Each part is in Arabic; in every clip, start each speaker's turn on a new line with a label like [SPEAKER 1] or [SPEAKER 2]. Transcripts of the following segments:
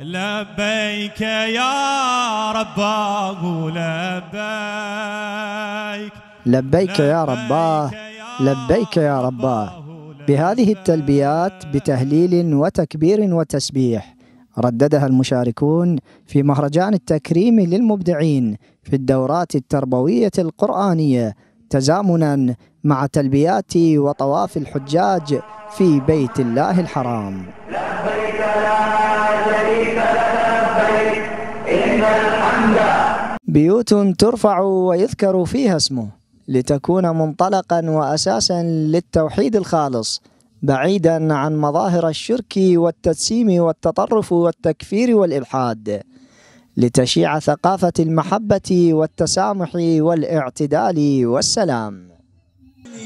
[SPEAKER 1] لبيك يا رباه لبيك.
[SPEAKER 2] لبيك يا رباه لبيك يا رباه بهذه التلبيات بتهليل وتكبير وتسبيح رددها المشاركون في مهرجان التكريم للمبدعين في الدورات التربوية القرآنية تزامنا مع تلبيات وطواف الحجاج في بيت الله الحرام. بيوت ترفع ويذكر فيها اسمه لتكون منطلقا واساسا للتوحيد الخالص بعيدا عن مظاهر الشرك والتجسيم والتطرف والتكفير والالحاد لتشيع ثقافة المحبة والتسامح والاعتدال والسلام.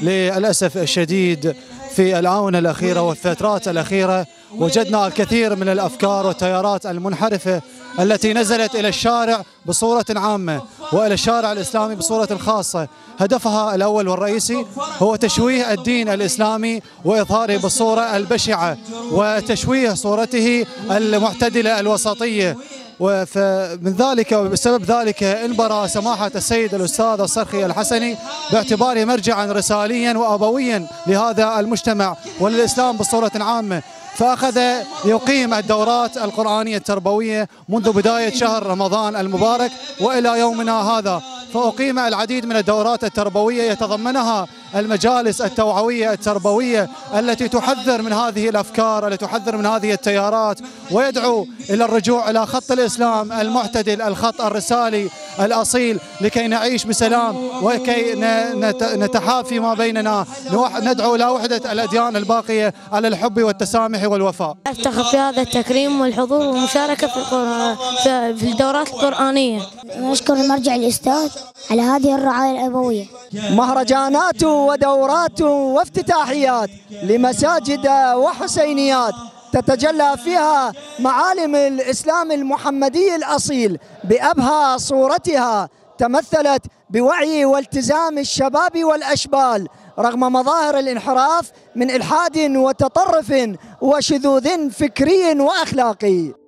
[SPEAKER 3] للأسف الشديد في الآونة الأخيرة والفترات الأخيرة وجدنا الكثير من الأفكار والتيارات المنحرفة التي نزلت إلى الشارع بصورة عامة وإلى الشارع الإسلامي بصورة خاصة هدفها الأول والرئيسي هو تشويه الدين الإسلامي وإظهاره بالصورة البشعة وتشويه صورته المعتدلة الوسطية. ومن ذلك وبسبب ذلك انبرى سماحة السيد الأستاذ الصرخي الحسني باعتباره مرجعا رساليا وأبويا لهذا المجتمع وللإسلام بصورة عامة. فأخذ يقيم الدورات القرآنية التربوية منذ بداية شهر رمضان المبارك وإلى يومنا هذا. فأقيم العديد من الدورات التربوية يتضمنها المجالس التوعوية التربوية التي تحذر من هذه الأفكار التي تحذر من هذه التيارات ويدعو إلى الرجوع إلى خط الإسلام المعتدل الخط الرسالي الأصيل لكي نعيش بسلام وكي نتحافي ما بيننا ندعو إلى وحدة الأديان الباقية على الحب والتسامح والوفاء.
[SPEAKER 4] أفتخر في هذا التكريم والحضور والمشاركة في في الدورات القرآنية.
[SPEAKER 5] نشكر المرجع الأستاذ على هذه الرعاية الأبوية.
[SPEAKER 2] مهرجانات ودورات وافتتاحيات لمساجد وحسينيات تتجلى فيها معالم الإسلام المحمدي الأصيل بأبهى صورتها تمثلت بوعي والتزام الشباب والأشبال رغم مظاهر الانحراف من إلحاد وتطرف وشذوذ فكري وأخلاقي.